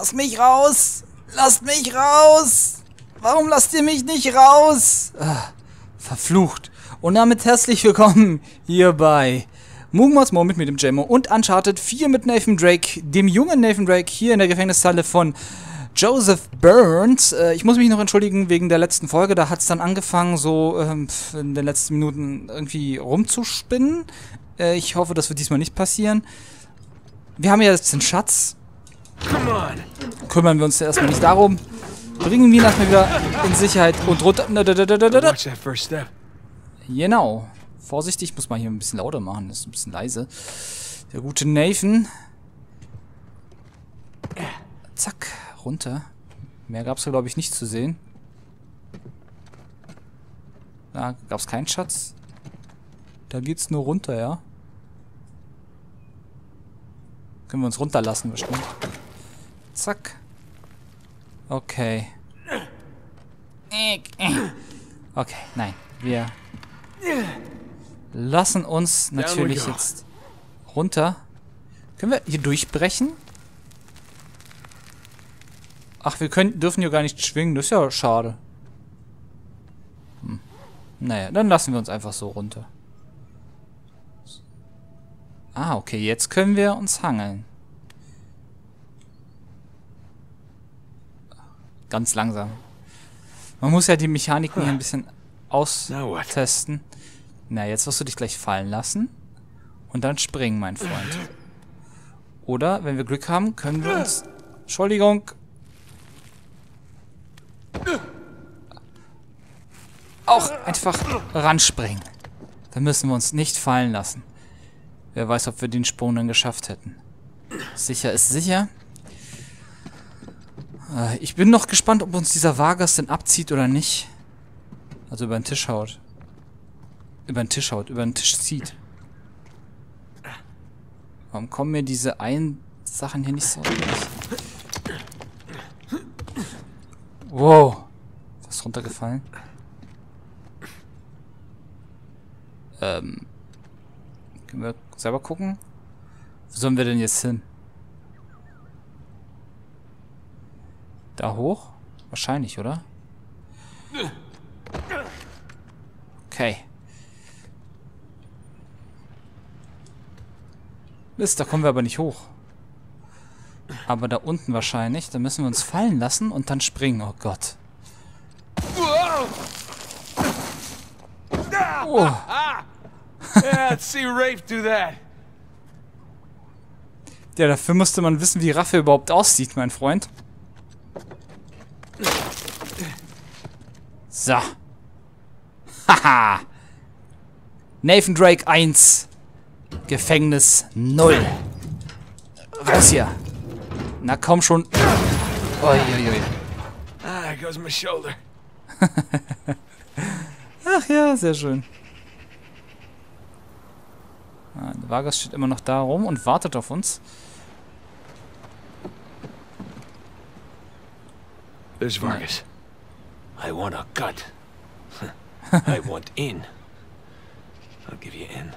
Lass mich raus! Lasst mich raus! Warum lasst ihr mich nicht raus? Ah, verflucht. Und damit herzlich willkommen hier bei Mugmos Moment mit dem Gemmo und Uncharted 4 mit Nathan Drake, dem jungen Nathan Drake, hier in der Gefängnishalle von Joseph Burns. Äh, ich muss mich noch entschuldigen wegen der letzten Folge. Da hat es dann angefangen, so ähm, in den letzten Minuten irgendwie rumzuspinnen. Äh, ich hoffe, das wird diesmal nicht passieren. Wir haben ja jetzt den Schatz. Kümmern wir uns erstmal nicht darum. Bringen wir ihn erstmal wieder in Sicherheit und runter. Genau. Vorsichtig, muss man hier ein bisschen lauter machen. Das ist ein bisschen leise. Der gute Nathan. Zack, runter. Mehr gab es glaube ich, nicht zu sehen. Da gab es keinen Schatz. Da geht's nur runter, ja. Können wir uns runterlassen, bestimmt. Zack. Okay. Okay, nein. Wir lassen uns natürlich jetzt runter. Können wir hier durchbrechen? Ach, wir können, dürfen hier gar nicht schwingen. Das ist ja schade. Hm. Naja, dann lassen wir uns einfach so runter. Ah, okay, jetzt können wir uns hangeln. Ganz langsam. Man muss ja die Mechaniken hier ein bisschen austesten. Na, jetzt wirst du dich gleich fallen lassen. Und dann springen, mein Freund. Oder, wenn wir Glück haben, können wir uns... Entschuldigung. Auch einfach ranspringen. Dann müssen wir uns nicht fallen lassen. Wer weiß, ob wir den Sprung dann geschafft hätten. Sicher ist sicher. Äh, Ich bin noch gespannt, ob uns dieser Vargas denn abzieht oder nicht. Also über den Tisch haut. Über den Tisch haut, über den Tisch zieht. Warum kommen mir diese ein Sachen hier nicht so durch? Wow. Was ist runtergefallen? Ähm. Können wir selber gucken? Wo sollen wir denn jetzt hin? Da hoch? Wahrscheinlich, oder? Okay. Mist, da kommen wir aber nicht hoch. Aber da unten wahrscheinlich. Da müssen wir uns fallen lassen und dann springen. Oh Gott. Oh. Ja, dafür müsste man wissen, wie Raffe überhaupt aussieht, mein Freund. So. Haha. Nathan Drake 1. Gefängnis 0. Raus hier. Na komm schon. Uiuiui. Ah, goes my shoulder. Ach ja, sehr schön. Ah, Vargas steht immer noch da rum und wartet auf uns. There's Vargas. I want a cut. I want in. I'll give you in.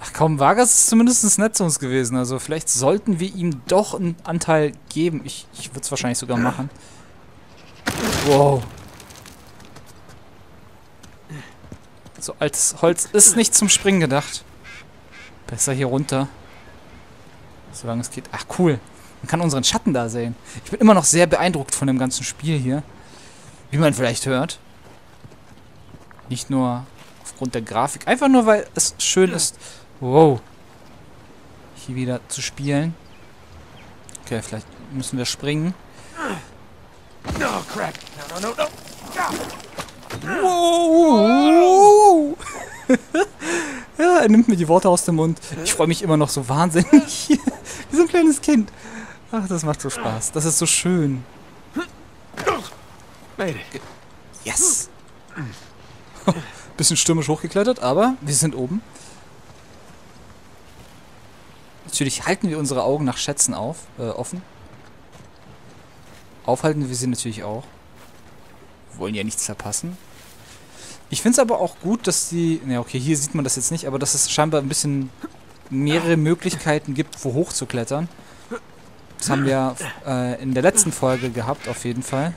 Ach komm, Vargas ist zumindest nett zu uns gewesen. Also vielleicht sollten wir ihm doch einen Anteil geben. Ich, ich würde es wahrscheinlich sogar machen. Wow. So altes Holz ist nicht zum Springen gedacht. Besser hier runter. Solange es geht. Ach cool. Man kann unseren Schatten da sehen. Ich bin immer noch sehr beeindruckt von dem ganzen Spiel hier. Wie man vielleicht hört. Nicht nur aufgrund der Grafik. Einfach nur, weil es schön ist. Wow. Hier wieder zu spielen. Okay, vielleicht müssen wir springen. No, crap. No, no, no, no. Wow. ja, er nimmt mir die Worte aus dem Mund. Ich freue mich immer noch so wahnsinnig. Wie so ein kleines Kind. Ach, das macht so Spaß. Das ist so schön. Yes. Bisschen stürmisch hochgeklettert, aber wir sind oben. Natürlich halten wir unsere Augen nach Schätzen auf, äh, offen. Aufhalten wir sie natürlich auch. Wir wollen ja nichts verpassen. Ich finde es aber auch gut, dass die... Ne, okay, hier sieht man das jetzt nicht, aber dass es scheinbar ein bisschen mehrere Möglichkeiten gibt, wo hoch zu klettern. Das haben wir äh, in der letzten Folge gehabt, auf jeden Fall.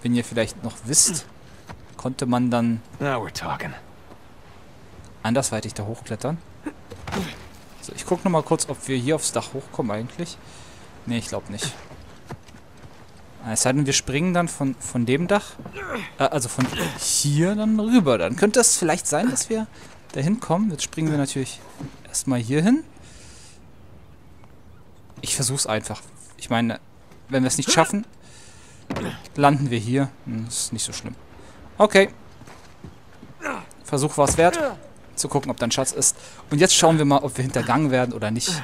Wenn ihr vielleicht noch wisst, konnte man dann andersweitig da hochklettern. So, ich gucke nochmal kurz, ob wir hier aufs Dach hochkommen eigentlich. Ne, ich glaube nicht. Es sei denn, wir springen dann von, von dem Dach, äh, also von hier dann rüber. Dann könnte es vielleicht sein, dass wir da hinkommen. Jetzt springen wir natürlich erstmal hier hin. Ich versuch's einfach. Ich meine, wenn wir es nicht schaffen, landen wir hier. Hm, Das ist nicht so schlimm. Okay. Versuch war es wert, zu gucken, ob da ein Schatz ist. Und jetzt schauen wir mal, ob wir hintergangen werden oder nicht.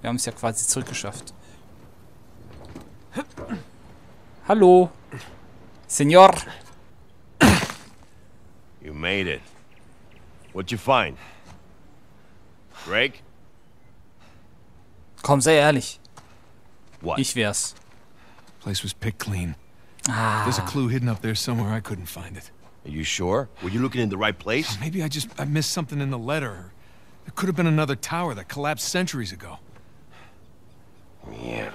Wir haben es ja quasi zurückgeschafft. Hallo. Senor. You made it. What'd you find? Greg? Komm, sei ehrlich. What? Ich wär's. Place was picked clean. Ah. There's a clue hidden up there somewhere. I couldn't find it. Are you sure? Were you looking in the right place? Maybe I just I missed something in the letter. There could have been another tower that collapsed centuries ago. Yeah.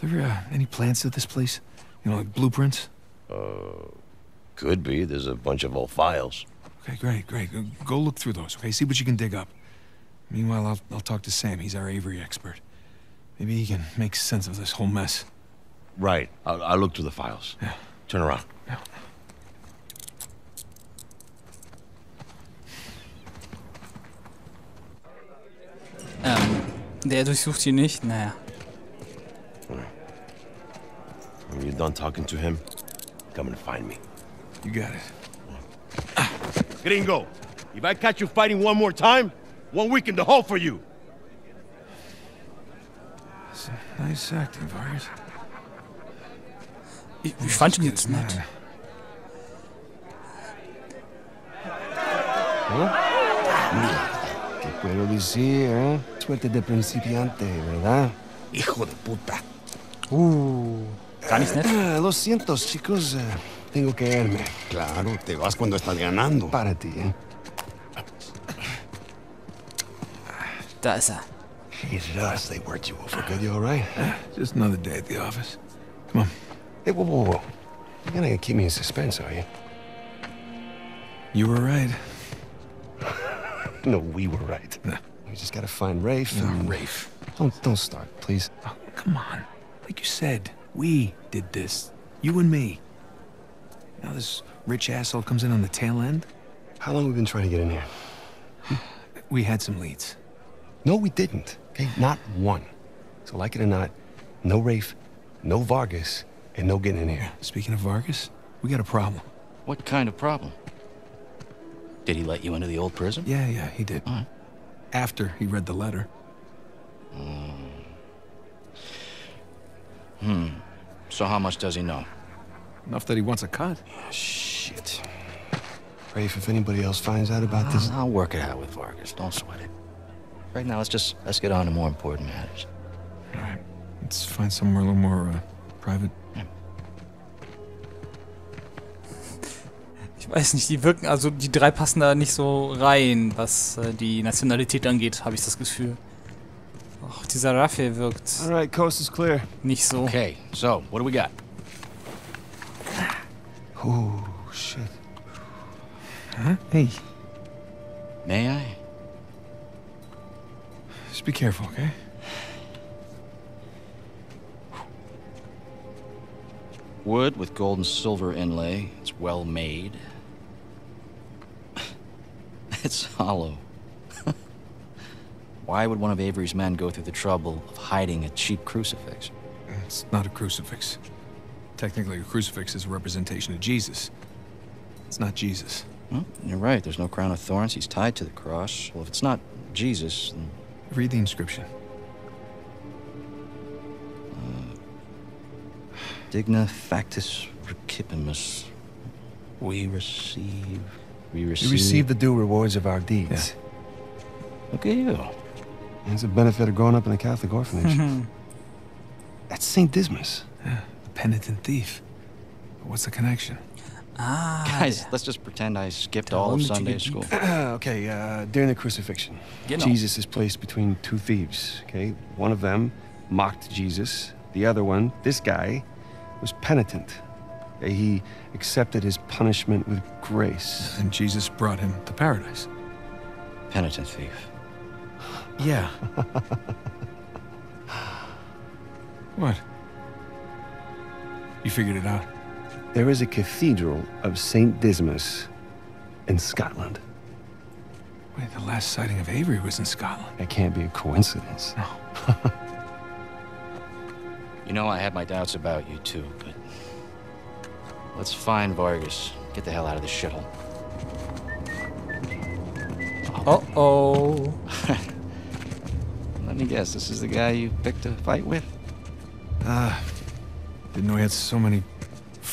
There uh, any plans to this place? You know, like blueprints? Could be. There's a bunch of old files. Okay, great, great. Go, go look through those. Okay, see what you can dig up. Meanwhile, I'll I'll talk to Sam. He's our Avery expert. Maybe he can make sense of this whole mess. Right. I'll, I'll look through the files. Yeah. Turn around. Yeah. Ähm, der durchsucht hier nicht. Naja. When you're done talking to him, come and find me. You got it. Gringo, if I catch you fighting one more time, one week in the hole for you. Nice acting, Vargas. Ich, ich fand ihn jetzt nett. ¿Qué puedo decir, eh? Suerte de principiante, ¿verdad? Hijo de puta. Uh, nett. Ah, Lo siento, chicos. tengo que irme. Claro, te vas cuando estás ganando. Para ti, ¿eh? Da ist er. Hated us. They worked you over good. You all right? Just another day at the office. Come on. Hey, whoa, whoa, whoa. You're gonna keep me in suspense, are you? You were right. No, we were right. Nah. We just gotta find Rafe. Oh, and- Rafe. Don't, don't start, please. Oh, come on. Like you said, we did this. You and me. Now this rich asshole comes in on the tail end. How long have we been trying to get in here? We had some leads. No, we didn't. Okay, not one. So, like it or not, no Rafe, no Vargas, and no getting in here. Speaking of Vargas, we got a problem. What kind of problem? Did he let you into the old prison? Yeah, yeah, he did. All right. After he read the letter. Hmm. So how much does he know? Enough that he wants a cut. Oh, Shit. Rafe, if anybody else finds out about this, I'll work it out with Vargas. Don't sweat it. Right now, let's just let's get on to more important matters. All right. Let's find somewhere a little more uh, private. Ich weiß nicht, die wirken, also die drei passen da nicht so rein, was äh, die Nationalität angeht, habe ich das Gefühl. Auch dieser Raphael wirkt all right, coast is clear. nicht so. Okay, so what do we got? Oh, shit. Huh? Hey, May I? Just be careful, okay? Wood with gold and silver inlay. It's well made. it's hollow. Why would one of Avery's men go through the trouble of hiding a cheap crucifix? It's not a crucifix. Technically, a crucifix is a representation of Jesus. It's not Jesus. Well, you're right. There's no crown of thorns. He's tied to the cross. Well, if it's not Jesus, then Read the inscription. Uh, digna factus recipimus. We receive. We receive. We receive the due rewards of our deeds. Look at you. It's a benefit of growing up in a Catholic orphanage. That's St. Dismas. The penitent thief. But what's the connection? Ah, Guys, let's just pretend I skipped all of Sunday school. okay, uh, during the crucifixion, Genau. Jesus is placed between two thieves. Okay, one of them mocked Jesus. The other one, this guy, was penitent. He accepted his punishment with grace. And Jesus brought him to paradise. Penitent thief. Yeah. what? You figured it out. There is a cathedral of Saint Dismas in Scotland. Wait, the last sighting of Avery was in Scotland. That can't be a coincidence. No. You know, I had my doubts about you too, but let's find Vargas. Get the hell out of this shithole. Uh-oh. Let me guess, this is the guy you picked a fight with? Ah, didn't know he had so many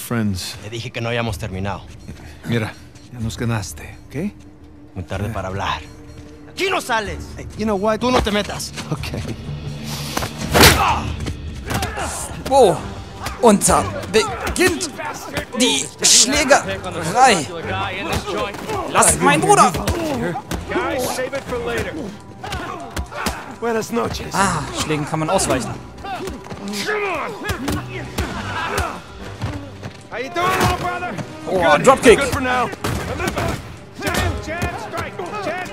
friends. Le dije que no habíamos terminado. Mira, ya nos ganaste, ¿ok? Muy tarde para hablar. ¡Aquí no sales! You know what? Tú no te metas. Okay. Wo? Und da beginnt die Schlägerei. Lasst meinen Bruder. Ah, Schlägen kann man ausweichen.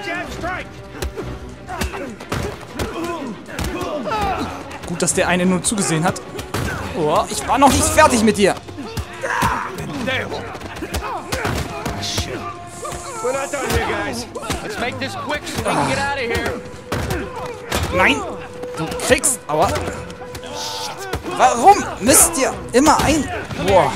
Jab, strike. Gut, dass der eine nur zugesehen hat. Oh, ich war noch nicht fertig mit dir. Damn. We're not done here, guys. Let's make this quick so we can get out of here. Nein, du kriegst. Aua. Warum müsst ihr immer ein... Boah.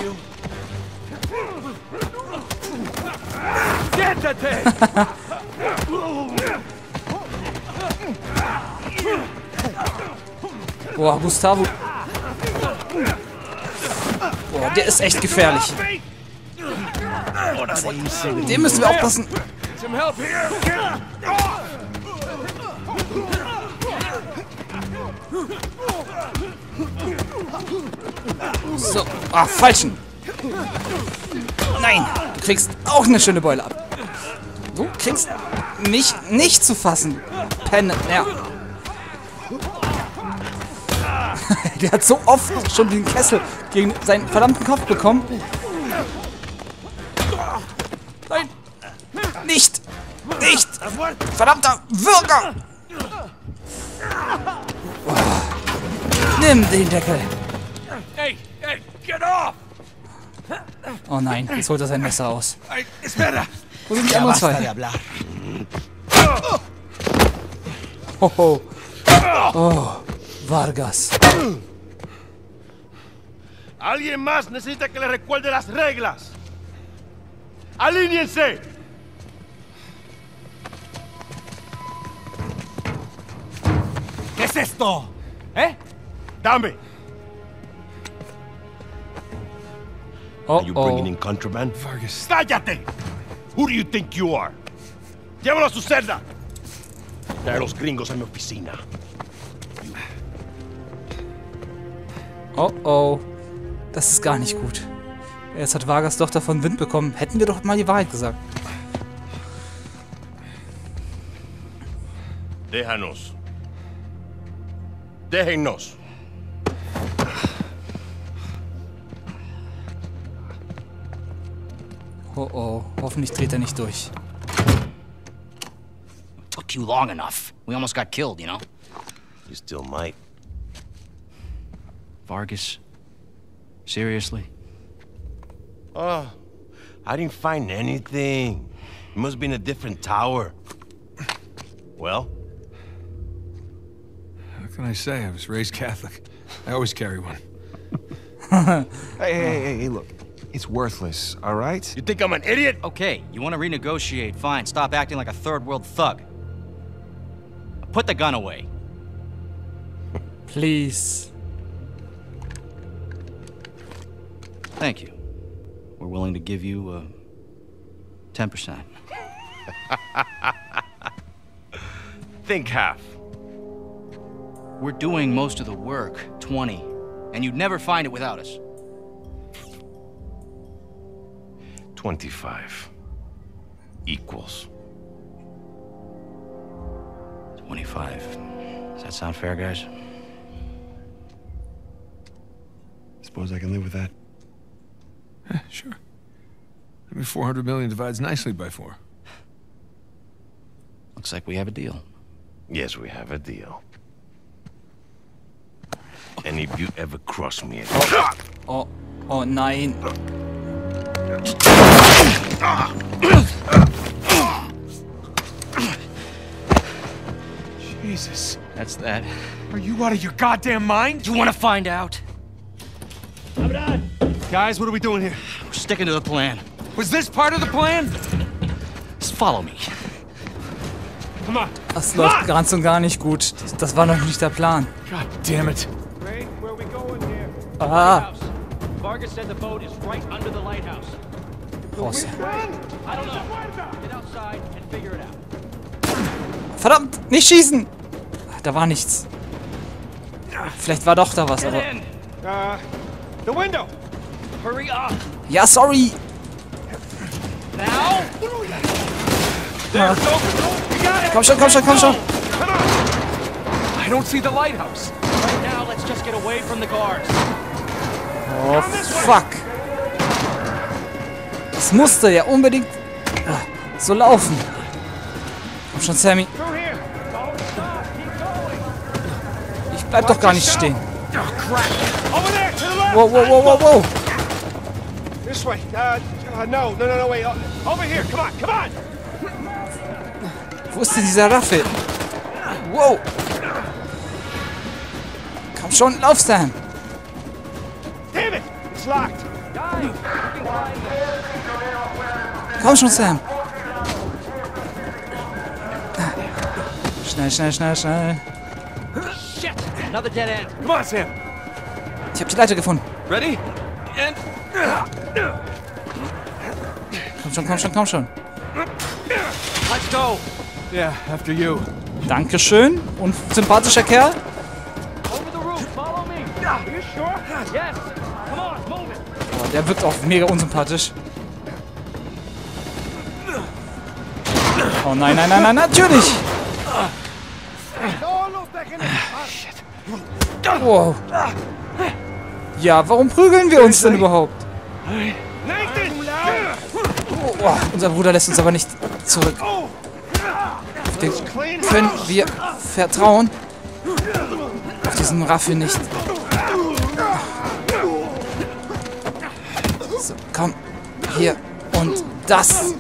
Boah, Gustavo. Boah, der ist echt gefährlich. Dem müssen wir aufpassen. So, ah, falschen. Nein, du kriegst auch eine schöne Beule ab. Du kriegst mich nicht zu fassen. Penne, ja. Der hat so oft schon den Kessel gegen seinen verdammten Kopf bekommen. Nein, nicht, nicht, verdammter Würger. Oh. Nimm den Deckel. Hey, hey, get off! Oh nein, jetzt holt er sein Messer aus. Espera. Wo Ya basta de hablar. Hoho. Oh, Vargas. Alguien más necesita que le recuerde las reglas. ¡Alíñense! ¿Qué es esto? ¿Eh? Dame. Oh, Are you bringing oh. in contraband? Vargas. ¡Cállate! Who do you think you are? Llévalo a su celda. Trae a los gringos a mi oficina. Oh, oh. Das ist gar nicht gut. Jetzt hat Vargas doch davon Wind bekommen. Hätten wir doch mal die Wahrheit gesagt. Déjanos. Déjennos. Oh, oh. Hoffentlich dreht er nicht durch. Took you long enough. We almost got killed, you know? You still might. Vargas? Seriously? Oh, I didn't find anything. It must be in a different tower. Well, What can I say? I was raised Catholic. I always carry one. Hey, hey, hey, hey, look. It's worthless, all right? you think I'm an idiot? Okay, you want to renegotiate? Fine. Stop acting like a third world thug. Put the gun away. Please. Thank you. We're willing to give you uh, 10%. Think half. We're doing most of the work, 20, and you'd never find it without us. 25 equals. 25. Does that sound fair, guys? Suppose I can live with that. Eh, sure. I mean, 400 million divides nicely by four. Looks like we have a deal. Yes, we have a deal. And if you ever cross me again, Oh, oh nein. Jesus. That's that. Are you out of your goddamn mind? You want to find out? Guys, what are we doing here? We're sticking to the plan. Was this part of the plan? Just follow me. Come on. Das läuft ganz und gar nicht gut. Das war noch nicht der Plan. God damn it. Ray, where are we going here? Ah, Vargas said the boat is right under the lighthouse. Raus. Verdammt, nicht schießen! Da war nichts. Vielleicht war doch da was, aber... Uh. Ja, sorry! Now. Komm schon, komm schon, komm schon! I don't see the lighthouse. Right now, let's just get away from the guards. Oh, fuck! Das musste ja unbedingt ah, so laufen. Komm schon, Sammy. Ich bleib doch gar nicht stehen. Wow, wow, wow, wow, wow! This way. Uh, no, no, no, no, wait. Over here. Come on, come on. Wo ist denn dieser Raffel? Wow! Komm schon, lauf, Sam! Damn it. It's locked. Komm schon, Sam! Schnell, schnell, schnell, schnell. Shit. Another dead end. Come on, Sam. Ich hab die Leiter gefunden. Ready? And. Komm schon, komm schon, komm schon. Let's go. Yeah, after you. Dankeschön. Und sympathischer Kerl. Over the roof. Follow me. Are you sure? Yes. Come on, move it. Oh, der wirkt auch mega unsympathisch. Oh nein, nein, nein, nein, natürlich! Wow. Ja, warum prügeln wir uns denn überhaupt? Oh, oh, unser Bruder lässt uns aber nicht zurück. Auf den können wir vertrauen. Auf diesen Raffel nicht. So, komm. Hier. Und das.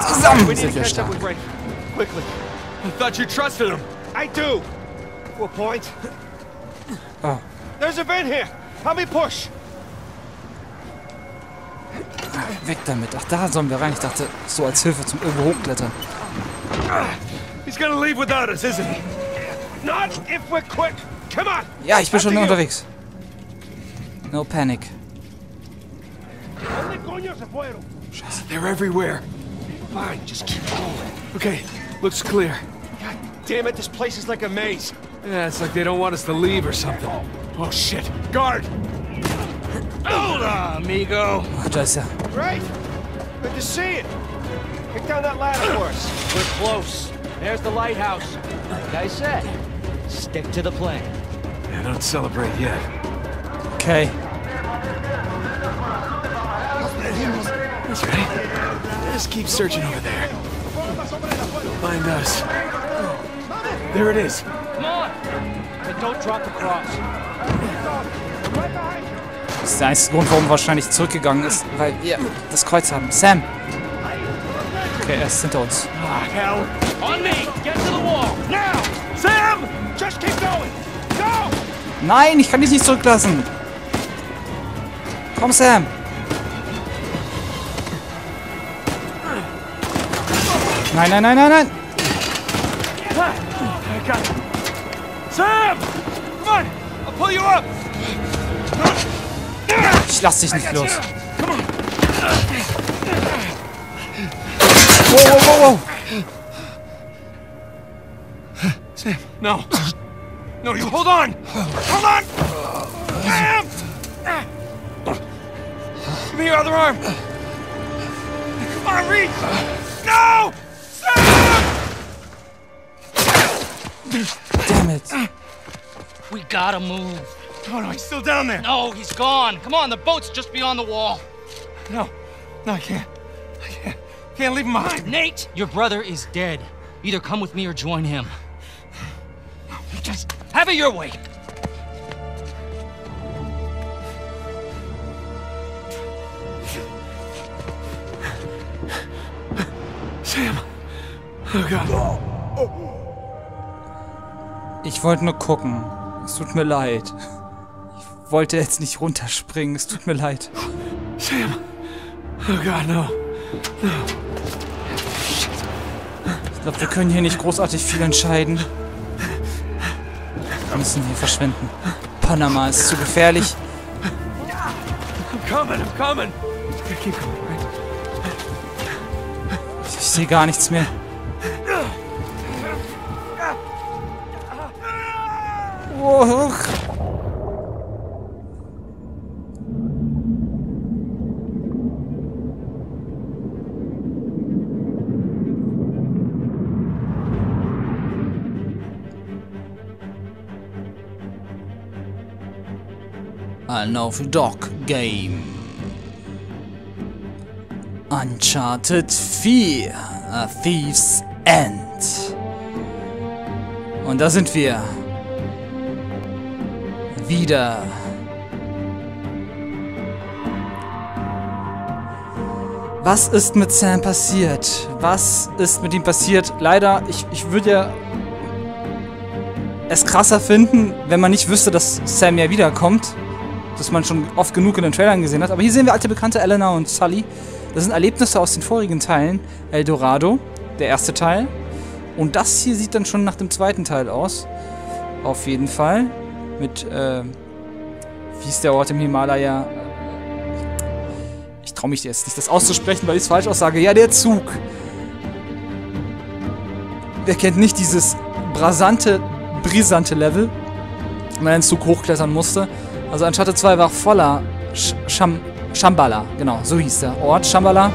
Zusammen sind wir stark. Quickly. I thought you trusted him. I do. To a point. Oh. There's a vent here. Help me push. Weg damit. Ach, da sollen wir rein. Ich dachte, so als Hilfe zum irgendwo hochklettern. He's gonna leave without us, isn't he? Not if we're quick. Come on. Ja, ich bin schon unterwegs. No panic. ¿Dónde coño se fueron? They're everywhere. Fine, just keep going. Okay, looks clear. God damn it, this place is like a maze. Yeah, it's like they don't want us to leave or something. Oh shit. Guard! Hola, amigo. Ach, da ist er. Great. Good to see you. Kick down that ladder for us. We're close. There's the lighthouse. Like I said, stick to the plan. Yeah, don't celebrate yet. Okay. That's right. Just keep searching over there. Find us. There it is. Come on. But don't drop the cross. Das ist der einzige Grund, warum er wahrscheinlich zurückgegangen ist, weil wir das Kreuz haben. Sam! Okay, er ist hinter uns. Ah, hell. On me. Get to the wall. Now. Sam! Just keep going. Go. Nein, ich kann dich nicht zurücklassen! Komm, Sam! Nein, nein, nein, nein, nein! I got it. Sam! Come on! I'll pull you up! Ich lass dich nicht los. Wow, wow, wow, wow! Sam, no. No, you hold on! Hold on! Sam! Give me your other arm. Come on, reach. No! Damn it. We gotta move. Oh no, he's still down there. No, he's gone. Come on, the boat's just beyond the wall. No, no, I can't. I can't. Can't leave him behind. Nate, your brother is dead. Either come with me or join him. Just have it your way. Sam. Oh God. Ich wollte nur gucken. Es tut mir leid. Ich wollte jetzt nicht runterspringen. Es tut mir leid. Sam. Oh God, no. Ich glaube, wir können hier nicht großartig viel entscheiden. Wir müssen hier verschwinden. Panama ist zu gefährlich. Ich, ich sehe gar nichts mehr. Oh, Ein auf Doc Game. Uncharted 4. A Thief's End. Und da sind wir. Wieder. Was ist mit Sam passiert? Was ist mit ihm passiert? Leider, ich, ich würde ja es krasser finden, wenn man nicht wüsste, dass Sam ja wiederkommt. Dass man schon oft genug in den Trailern gesehen hat. Aber hier sehen wir alte Bekannte Elena und Sully. Das sind Erlebnisse aus den vorigen Teilen. El Dorado, der erste Teil. Und das hier sieht dann schon nach dem zweiten Teil aus. Auf jeden Fall. Mit, äh, wie ist der Ort im Himalaya? Ich traue mich jetzt nicht, das auszusprechen, weil ich es falsch aussage. Ja, der Zug. Wer kennt nicht dieses brasante, brisante Level, wenn man einen Zug hochklettern musste? Also Uncharted 2 war voller Sh Sham Shambhala, genau, so hieß der Ort, Shambhala.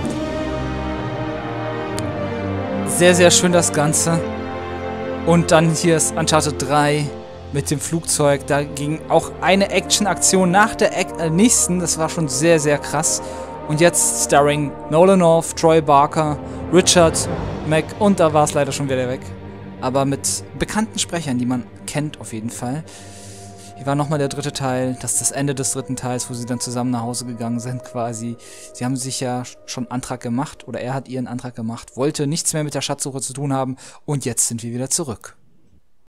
Sehr, sehr schön das Ganze. Und dann hier ist Uncharted 3 mit dem Flugzeug. Da ging auch eine Action-Aktion nach der äh, nächsten. Das war schon sehr, sehr krass. Und jetzt starring Nolan North, Troy Barker, Richard Mack und da war es leider schon wieder weg. Aber mit bekannten Sprechern, die man kennt auf jeden Fall. Hier war nochmal der dritte Teil, das ist das Ende des dritten Teils, wo sie dann zusammen nach Hause gegangen sind quasi. Sie haben sich ja schon Antrag gemacht oder er hat ihren Antrag gemacht, wollte nichts mehr mit der Schatzsuche zu tun haben und jetzt sind wir wieder zurück.